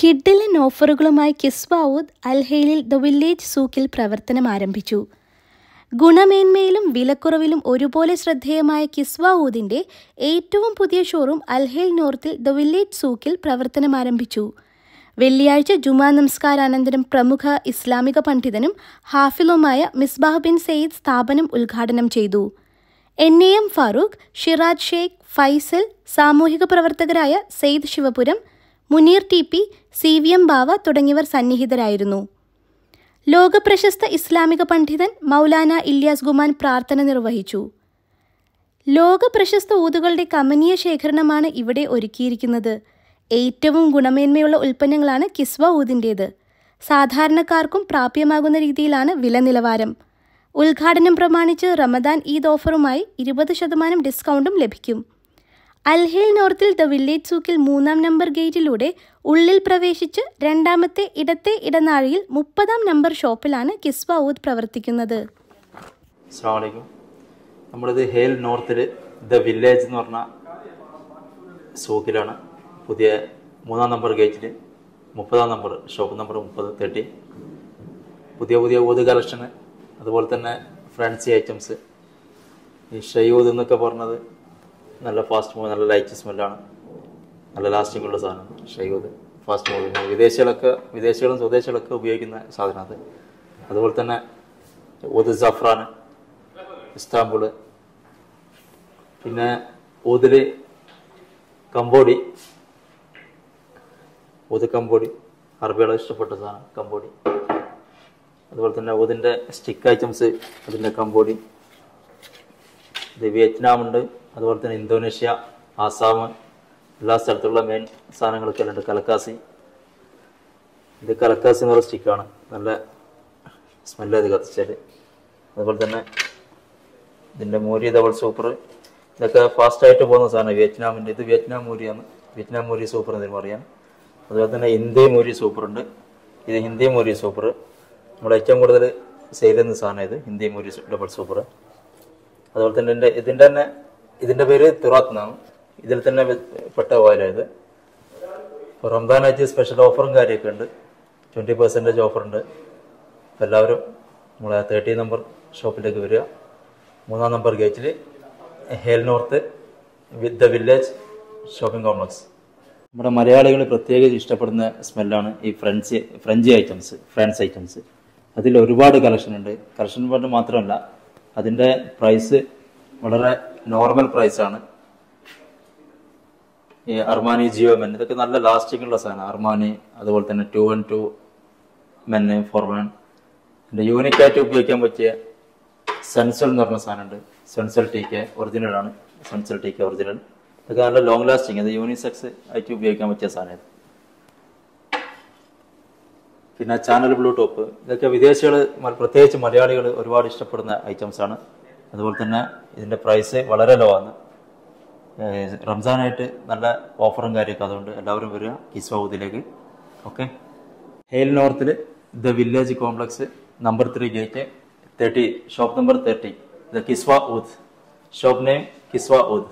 കിഡിലൻ ഓഫറുകളുമായി കിസ്വാവൂദ് അൽഹയിലിൽ the village സൂക്കിൽ പ്രവർത്തനം ആരംഭിച്ചു. ഗുണമേന്മയിലും വിലക്കുറവിലും ഒരുപോലെ ശ്രദ്ധേയമായ കിസ്വാവൂദിന്റെ ഏറ്റവും പുതിയ ഷോറൂം അൽഹേൽ നോർത്തിൽ ദ വില്ലേജ് സൂക്കിൽ പ്രവർത്തനം ആരംഭിച്ചു. വെള്ളിയാഴ്ച ജുമാ നമസ്കാരാനന്തരം പ്രമുഖ ഇസ്ലാമിക പണ്ഡിതനും ഹാഫിലുമായ മിസ്ബാഹ് ബിൻ സെയ്ദ് സ്ഥാപനം ഉദ്ഘാടനം ചെയ്തു. N A M Farooq Shiraj Sheikh Faisal സാമൂഹിക പ്രവർത്തകരായ Sayed Shivapuram Muneer T P C V M Bava തുടങ്ങിയവർ സന്നിഹിതരായിരുന്നു. ലോകപ്രശസ്ത ഇസ്ലാമിക പണ്ഡിതൻ മൗലാന ഇല്യാസ് ഗുമാൻ പ്രാർത്ഥന നിർവഹിച്ചു. ലോകപ്രശസ്ത ഊതുകളുടെ കമനീയ ശേഖരണമാണ് ഇവിടെ ഒരുക്കിയിരിക്കുന്നത്. ഏറ്റവും ഗുണമേന്മയുള്ള ഉൽപ്പന്നങ്ങളാണ് കിസ്വ ഊതിന്റേത് സാധാരണക്കാർക്കും പ്രാപ്യമാകുന്ന രീതിയിലാണ് വില നിലവാരം ഉദ്ഘാടനം പ്രമാണിച്ച് റമദാൻ ഈദ് ഓഫറുമായി ഇരുപത് ശതമാനം ഡിസ്കൗണ്ടും ലഭിക്കും. അൽഹേൽ നോർത്തിൽ ദ വില്ലേജ് സൂക്കിൽ മൂന്നാം നമ്പർ ഗേറ്റിലൂടെ ഉള്ളിൽ പ്രവേശിച്ച് രണ്ടാമത്തെ ഇടത്തെ ഇടനാഴിയിൽ മുപ്പതാം നമ്പർ ഷോപ്പിലാണ് കിസ്വ ഊദ് പ്രവർത്തിക്കുന്നത്. നമ്മളിത് ഹേൽ നോർത്തിൽ ദ വില്ലേജ് എന്ന് പറഞ്ഞ സൂക്കിലാണ് പുതിയ മൂന്നാം നമ്പർ ഗേറ്റിൽ മുപ്പതാം നമ്പർ ഷോപ്പ് നമ്പർ മുപ്പത് തേർട്ടി പുതിയ പുതിയ ഊത് കളക്ഷന് അതുപോലെ തന്നെ ഫ്രൻസി ഐറ്റംസ് ഈ ഷെയ്യൂദ് എന്നൊക്കെ പറഞ്ഞത് നല്ല ഫാസ്റ്റ് മൂവ് നല്ല ലൈറ്റ് സ്മെല്ലാണ് നല്ല ലാസ്റ്റിംഗ് ഉള്ള സാധനം. ഷൈവത് ഫാസ്റ്റ് മൂവിങ് വിദേശികളൊക്കെ വിദേശികളും സ്വദേശികളൊക്കെ ഉപയോഗിക്കുന്ന സാധനം അത്. അതുപോലെ തന്നെ ഊത് സഫ്രാൻ ഇസ്താംബുൾ. പിന്നെ ഊതിൽ കമ്പോടി ഊത് കമ്പോടി അറബികളെ ഇഷ്ടപ്പെട്ട സാധനം കമ്പോടി അതുപോലെ തന്നെ ഊതിന്റെ സ്റ്റിക്ക് ഐറ്റംസ് അതിന്റെ കമ്പോടി ഇത് വിയറ്റ്നാം ഉണ്ട് അതുപോലെ തന്നെ ഇന്തോനേഷ്യ ആസാം എല്ലാ സ്ഥലത്തുള്ള മെയിൻ സാധനങ്ങളൊക്കെ ഉണ്ട് കലക്കാസി. ഇത് കലക്കാസി എന്ന് പറയുന്ന സ്റ്റിക്കാണ് നല്ല സ്മെല്ല് അത് കത്തിച്ചാൽ അതുപോലെ തന്നെ ഇതിന്റെ മൂരി ഡബിൾ സൂപ്പർ ഇതൊക്കെ ഫാസ്റ്റായിട്ട് പോകുന്ന സാധനം വിയറ്റ്നാമിന്റെ ഇത് വിയറ്റ്നാം മൂരിയാണ്. വിയറ്റ്നാം മൂരി സൂപ്പർ എന്ന് പറയാം. അതുപോലെ തന്നെ ഹിന്ദി മൂരി സൂപ്പർ ഉണ്ട്. ഇത് ഹിന്ദി മൂരി സൂപ്പർ നമ്മൾ ഏറ്റവും കൂടുതൽ സെയിൽ ചെയ്യുന്ന സാധനം ഇത്. ഹിന്ദി മൂരി ഡബിൾ സൂപ്പർ അതുപോലെ തന്നെ ഇതിന്റെ ഇതിന്റെ തന്നെ ഇതിന്റെ പേര് തുറാത്ത് എന്നാണ്. ഇതിൽ തന്നെ പെട്ട ഓയിലായത് റംസാനായിട്ട് സ്പെഷ്യൽ ഓഫറും കാര്യമൊക്കെ ഉണ്ട്. ട്വന്റി പെർസെന്റേജ് അപ്പോൾ എല്ലാവരും നമ്മളെ തേർട്ടി നമ്പർ ഷോപ്പിലേക്ക് വരിക. മൂന്നാം നമ്പർ ഗേറ്റിൽ Hail North with the village shopping complex നമ്മുടെ മലയാളികൾ പ്രത്യേകിച്ച് ഇഷ്ടപ്പെടുന്ന സ്മെല്ലാണ് ഈ French French items France items അതിൽ ഒരുപാട് കളക്ഷൻ ഉണ്ട്. കളക്ഷൻ കൊണ്ട് മാത്രമല്ല അതിന്റെ പ്രൈസ് വളരെ നോർമൽ പ്രൈസാണ് ഈ അർമാനി ജിയോ മെൻ ഇതൊക്കെ നല്ല ലാസ്റ്റിംഗ് ഉള്ള സാധനം. അർമാനി അതുപോലെ തന്നെ ടു വൺ ടു മെന്ന് ഫോർ വൺ പിന്നെ യൂണിക്കായിട്ട് ഉപയോഗിക്കാൻ പറ്റിയ സെൻസൽ എന്ന് പറഞ്ഞ സാധനമുണ്ട്. സെൻസൽ ടി കെ ഒറിജിനൽ ആണ്. സെൻസൽ ടി കെ ഒറിജിനൽ ഇതൊക്കെ നല്ല ലോങ് ലാസ്റ്റിംഗ് അത് യൂണിസെക്സ് ആയിട്ട് ഉപയോഗിക്കാൻ പറ്റിയ സാധനം പിന്നെ ചാനൽ ബ്ലൂ ടോപ്പ് ഇതൊക്കെ വിദേശികൾ പ്രത്യേകിച്ച് മലയാളികൾ ഒരുപാട് ഇഷ്ടപ്പെടുന്ന ഐറ്റംസ് ആണ്. അതുപോലെ തന്നെ ഇതിന്റെ പ്രൈസ് വളരെ ലോ ആണ്. റംസാനായിട്ട് നല്ല ഓഫറും കാര്യമൊക്കെ അതുകൊണ്ട് എല്ലാവരും വരിക കിസ്വാഹുദിലേക്ക് okay Hail നോർത്തിൽ the village complex number three gate thirty shop number thirty the Kiswa Oud shop name Kiswa Oud